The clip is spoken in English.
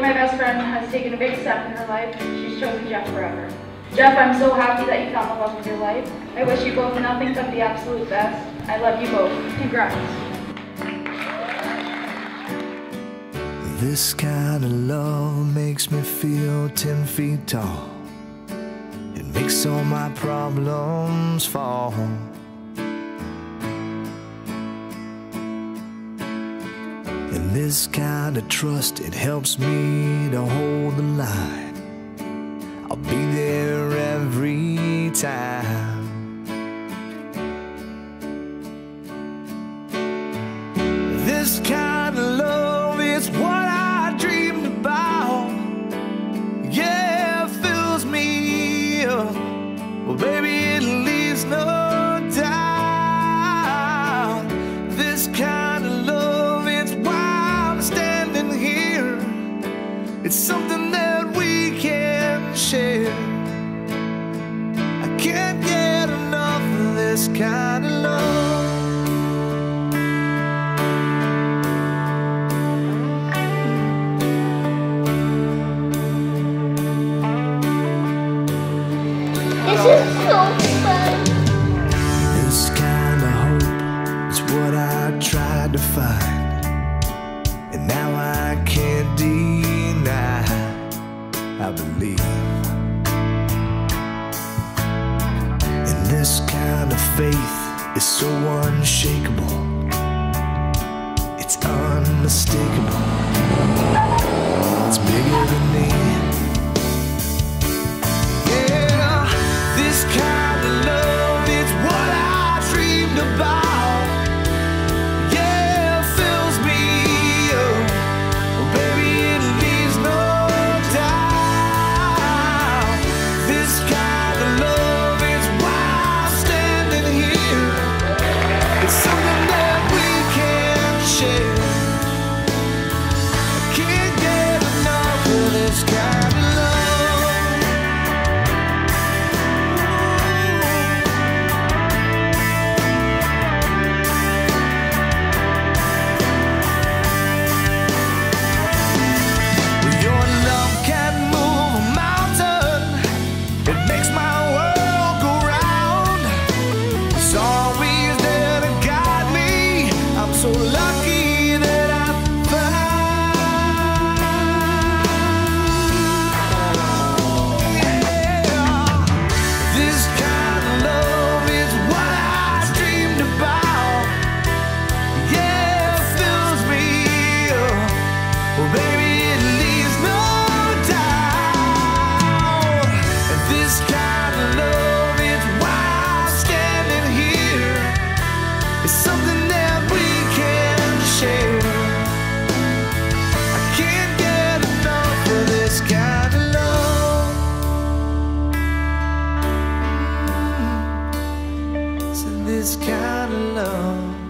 My best friend has taken a big step in her life. She's chosen Jeff forever. Jeff, I'm so happy that you found the love of your life. I wish you both nothing but the absolute best. I love you both. Congrats. This kind of love makes me feel ten feet tall. It makes all my problems fall. And this kind of trust, it helps me to hold the line. I'll be there every time. This kind of love is what I dreamed about. Yeah, it fills me up. Well, baby, it leaves no doubt. This kind It's something that we can share. I can't get enough of this kind of love. This is so fun. This kind of hope is what I tried to find. I believe. And this kind of faith is so unshakable, it's unmistakable. It's bigger than me. This kind of love.